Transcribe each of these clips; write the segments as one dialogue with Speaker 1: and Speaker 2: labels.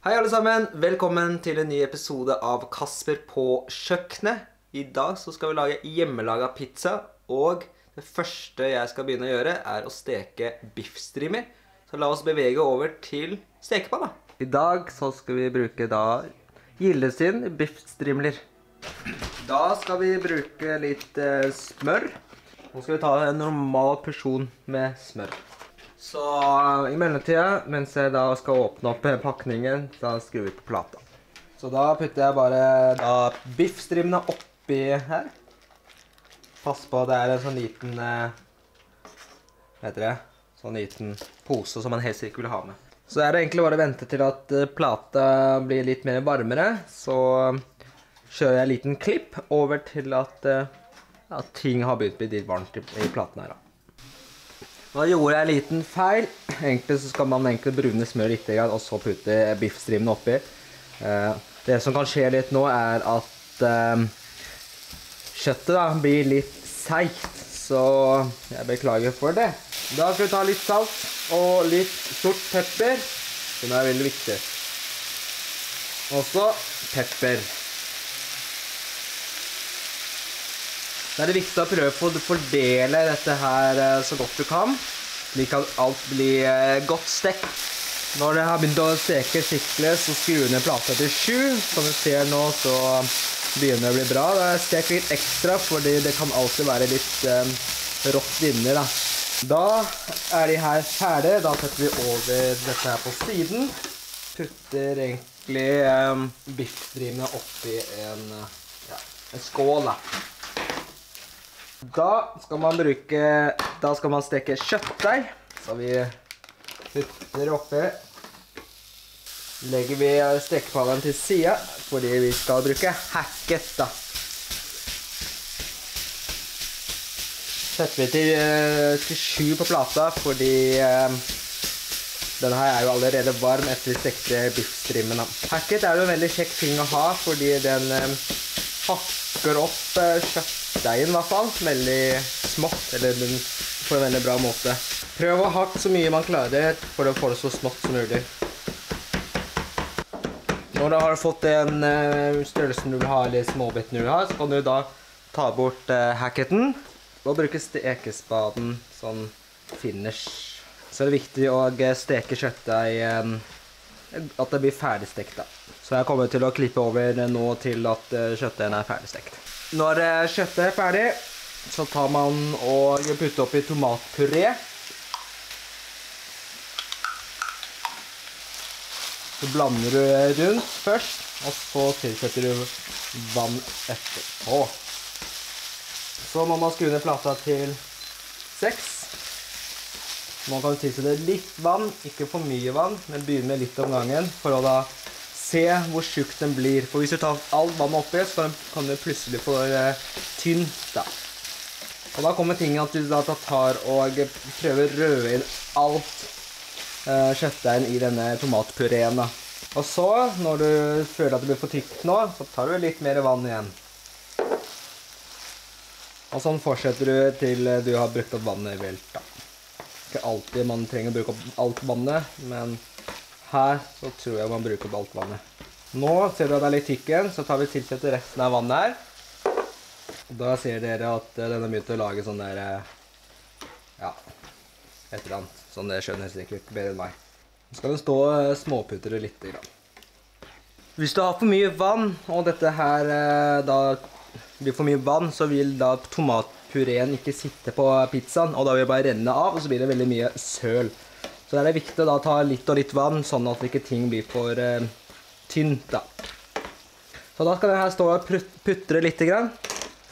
Speaker 1: Hei alle sammen, velkommen til en ny episode av Kasper på kjøkkenet. I dag så skal vi lage hjemmelaga pizza, og det første jeg skal begynne å gjøre, er å steke biffstrimmer. Så la oss bevege over til stekepanna. I dag så skal vi bruke da Gilde sin biffstrimler. Da skal vi bruke litt eh, smør. Nå skal vi ta en normal porsjon med smør. Så i mellomtida, mens jeg da skal åpne opp pakningen, da skrur vi på plata. Så da putter jeg bare da biffstrimene oppi her. Pass på det er en sånn liten eh, Hva heter det? Sånn liten pose som man helst ikke vil ha med. Så er det egentlig bare å vente til at eh, plata blir litt mer varmere. Så kjører jeg en liten klipp over til at, eh, at ting har begynt å bli litt varmt i platen her. da. Nå gjorde jeg en liten feil. Egentlig så skal man egentlig brune smør litt, og så putte biffstrimene oppi. Eh, det som kan skje litt nå, er at eh, kjøttet da blir litt seigt. Så jeg beklager for det. Da skal vi ta litt salt og litt sort pepper, som er veldig viktig. Også pepper. Da er det viktig å prøve å fordele dette her eh, så godt du kan, slik at alt blir eh, godt stekt. Når det har begynt å steke skikkelig, så skrur du ned plata til sju. Som du ser nå, så begynner det å bli bra. Da stek litt ekstra, fordi det kan alltid være litt um, rått inni. Da. da er de her ferdige. Da setter vi over dette her på siden. Putter egentlig um, biffdrivene oppi en, ja, en skål. da. Da skal man bruke Da skal man steke kjøttdeig. Så vi putter oppi. Legger vi stekepannen til sida fordi vi skal bruke hacket, da. Setter vi til, eh, til sju på plata fordi denne den her er jo allerede varm etter vi stekte biffstrimmen. Hacket er jo en veldig kjekk ting å ha fordi den um, hakker opp kjøtt deigen i hvert fall. Veldig smått, eller på en veldig bra måte. Prøv å hakke så mye man klarer for å få det så smått som mulig. Når du har fått den uh, størrelsen du vil ha, eller småbiten du vil ha, så kan du da ta bort uh, hacketen og bruke stekespaden som finish. Så er det viktig å eh, steke kjøttet i at det blir ferdigstekt. da. Så jeg kommer til å klippe over nå til at kjøttet er ferdigstekt. Når kjøttet er ferdig, så tar man og putter oppi tomatpuré. Så blander du rundt først, og så tilsetter du vann etterpå. Så må man skru ned plata til seks. Man kan tilsette litt vann, ikke for mye vann, men begynne med litt om gangen for å da se hvor tjukk den blir. For hvis du tar alt vannet oppi, så kan den plutselig få uh, tynt. da. Og da kommer tingen at du da tar og prøver å røde inn alt uh, kjøttdeigen i denne tomatpureen. da. Og så, når du føler at det blir for tykt nå, så tar du litt mer vann igjen. Og sånn fortsetter du til du har brukt opp vannet helt. da. Ikke alltid man trenger å bruke opp alt vannet, men her så tror jeg man bruker opp alt vannet. Nå ser du at det er litt tykk igjen, så tar vi tilsetter resten av vannet her. Da ser dere at eh, den har begynt å lage sånn der eh, Ja, et eller annet. Sånn det skjønner sikkert bedre enn meg. Nå skal den stå eh, småputre litt. Grann. Hvis du har for mye vann, og dette her da blir for mye vann, så vil da tomatpureen ikke sitte på pizzaen, og da vil det bare renne av, og så blir det veldig mye søl. Så det er viktig å ta litt og litt vann, sånn at ikke ting blir for eh, tynt. da. Så da skal den her stå og putre litt, grann,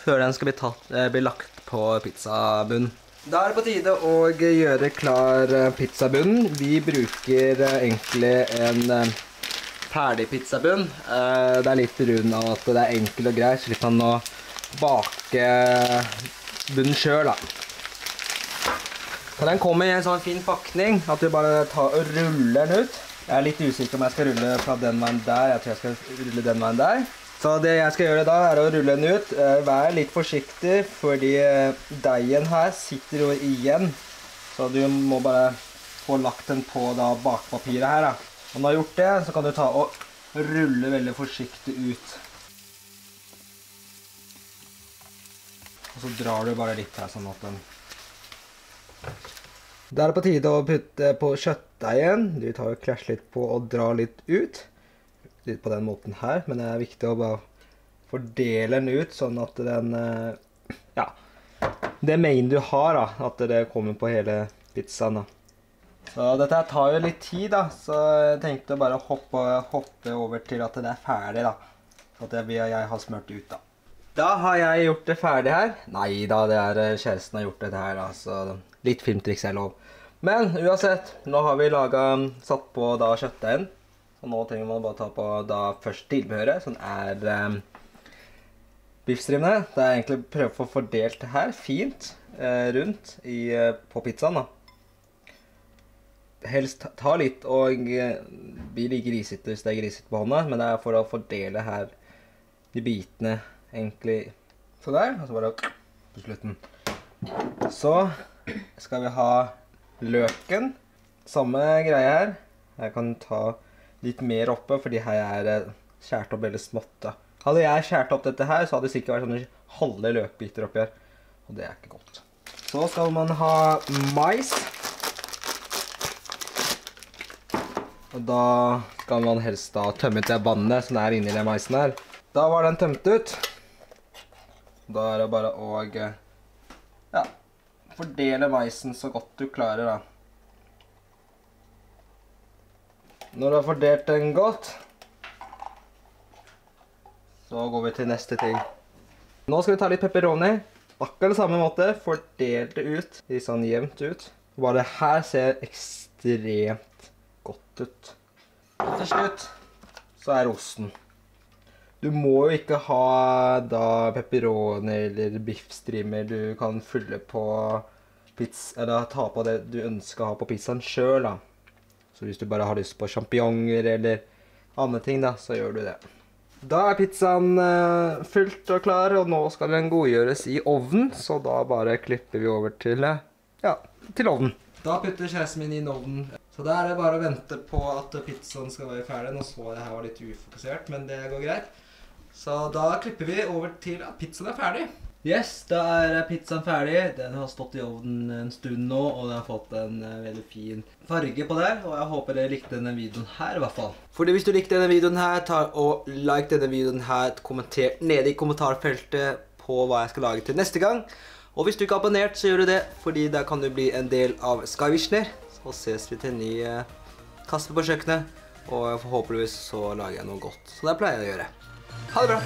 Speaker 1: før den skal bli, tatt, eh, bli lagt på pizzabunnen. Da er det på tide å gjøre klar uh, pizzabunnen. Vi bruker egentlig en ferdig pizzabunn. det er litt av at det er enkelt og greit, slipper man å bake bunnen sjøl. Og den kommer i en sånn fin pakning at du bare tar og ruller den ut. Jeg er litt usikker om jeg skal rulle fra den veien der. Jeg tror jeg skal rulle den veien der. Så det jeg skal gjøre da, er å rulle den ut. Eh, vær litt forsiktig, fordi eh, deigen her sitter jo igjen. Så du må bare få lagt den på da bakpapiret her. da. Når du har gjort det, så kan du ta og rulle veldig forsiktig ut. Og så drar du bare litt her, sånn at den Da er det på tide å putte på kjøttdeigen. Du tar og klasjer litt på og drar litt ut. Litt på den måten her, men det er viktig å bare fordele den ut, sånn at den eh, Ja. Det main du har, da. At det kommer på hele pizzaen. da. Så dette tar jo litt tid, da, så jeg tenkte bare å hoppe, hoppe over til at det er ferdig, da. Så at jeg, jeg har smurt ut, da. Da har jeg gjort det ferdig her. Nei da, det er eh, kjæresten har gjort dette her, da, så litt filmtriks er lov. Men uansett, nå har vi laget, satt på da kjøttdeigen. Så nå trenger man bare ta på da først tilbehøret, som er um, biffstrimene. Det er egentlig å prøve å få fordelt det her fint eh, rundt i, eh, på pizzaen, da helst ta litt og eh, bli litt grisete hvis det er grisete på hånda, men det er for å fordele her de bitene egentlig så der, og så bare på slutten. Så skal vi ha løken. Samme greie her. Jeg kan ta litt mer oppe, fordi her er skjært opp veldig smått. Hadde jeg skjært opp dette her, så hadde det sikkert vært sånne halve løkbiter oppi her. Og det er ikke godt. Så skal man ha mais. Og da skal man helst da tømme ut det vannet som er inni den maisen her. Da var den tømt ut. Da er det bare å ja, fordele maisen så godt du klarer, da. Når du har fordelt den godt, så går vi til neste ting. Nå skal vi ta litt pepperoni. Akkurat samme måte. Fordel det ut, litt sånn jevnt ut. Bare det her ser ekstremt godt ut. Og til slutt så er osten. Du må jo ikke ha da pepperoni eller biffstrimmer. Du kan fylle på pizza, eller ta på det du ønsker å ha på pizzaen sjøl, da. Så hvis du bare har lyst på sjampinjonger eller andre ting, da, så gjør du det. Da er pizzaen uh, fullt og klar, og nå skal den godgjøres i ovnen. Så da bare klipper vi over til, uh, ja, til ovnen. Da putter kjæresten min inn ovnen. Så da er det bare å vente på at pizzaen skal være ferdig. Nå så jeg her var litt ufokusert, men det går greit. Så da klipper vi over til at pizzaen er ferdig. Yes, da er pizzaen ferdig. Den har stått i ovnen en stund nå, og den har fått en uh, veldig fin farge på der. Og jeg håper dere likte denne videoen her i hvert fall. Fordi hvis du likte denne videoen her, ta og like denne videoen her, kommenter nede i kommentarfeltet på hva jeg skal lage til neste gang. Og hvis du ikke har abonnert, så gjør du det, fordi da kan du bli en del av Skywishner. Så ses vi til en ny uh, Kasper på kjøkkenet, og forhåpentligvis så lager jeg noe godt. Så det pleier jeg å gjøre. Ha det bra!